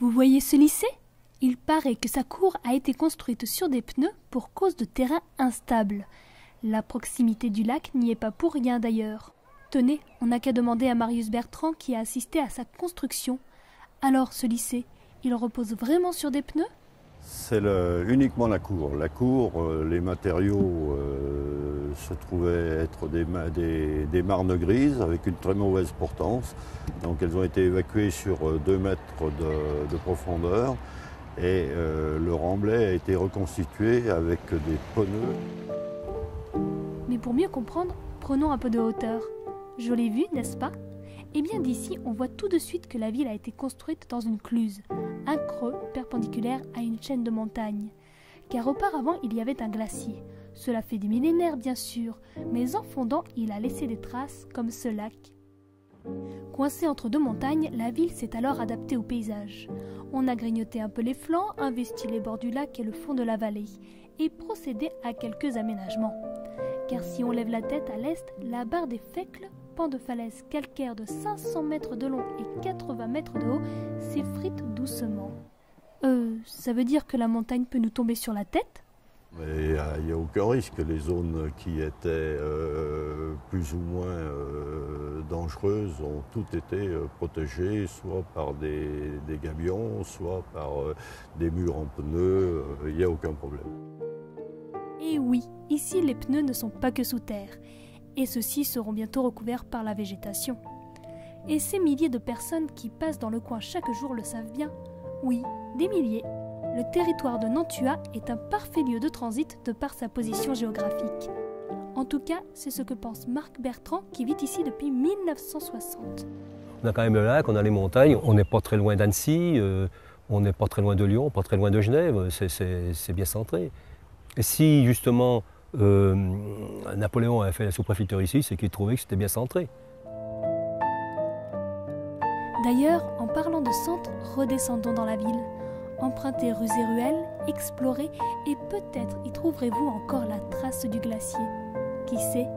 Vous voyez ce lycée? Il paraît que sa cour a été construite sur des pneus pour cause de terrain instable. La proximité du lac n'y est pas pour rien d'ailleurs. Tenez, on n'a qu'à demander à Marius Bertrand qui a assisté à sa construction. Alors, ce lycée, il repose vraiment sur des pneus? C'est uniquement la cour. La cour, euh, les matériaux euh, se trouvaient être des, marnes grises avec une très mauvaise portance. Donc elles ont été évacuées sur 2 euh, mètres de, profondeur et le remblai a été reconstitué avec des pneus. Mais pour mieux comprendre, prenons un peu de hauteur. Jolie vue, n'est-ce pas? Eh bien d'ici, on voit tout de suite que la ville a été construite dans une cluse, un creux perpendiculaire à une chaîne de montagnes. Car auparavant, il y avait un glacier. Cela fait des millénaires, bien sûr, mais en fondant, il a laissé des traces comme ce lac. Coincée entre deux montagnes, la ville s'est alors adaptée au paysage. On a grignoté un peu les flancs, investi les bords du lac et le fond de la vallée, et procédé à quelques aménagements. Car si on lève la tête à l'est, la barre des Fecles de falaise calcaire de 500 mètres de long et 80 mètres de haut s'effrite doucement. Euh, ça veut dire que la montagne peut nous tomber sur la tête? Il n'y a, aucun risque. Les zones qui étaient euh, plus ou moins euh, dangereuses ont toutes été euh, protégées, soit par des, des gabions, soit par des murs en pneus. Il n'y a aucun problème. Et oui, ici les pneus ne sont pas que sous terre et ceux-ci seront bientôt recouverts par la végétation. Et ces milliers de personnes qui passent dans le coin chaque jour le savent bien. Oui, des milliers. Le territoire de Nantua est un parfait lieu de transit de par sa position géographique. En tout cas, c'est ce que pense Marc Bertrand qui vit ici depuis 1960. On a quand même le lac, on a les montagnes, on n'est pas très loin d'Annecy, euh, on n'est pas très loin de Lyon, pas très loin de Genève, c'est bien centré. Et si justement euh, Napoléon a fait la sous-préfecture ici, c'est qu'il trouvait que c'était bien centré. D'ailleurs, en parlant de centre, redescendons dans la ville. Empruntez rues et ruelles, explorez et peut-être y trouverez-vous encore la trace du glacier. Qui sait?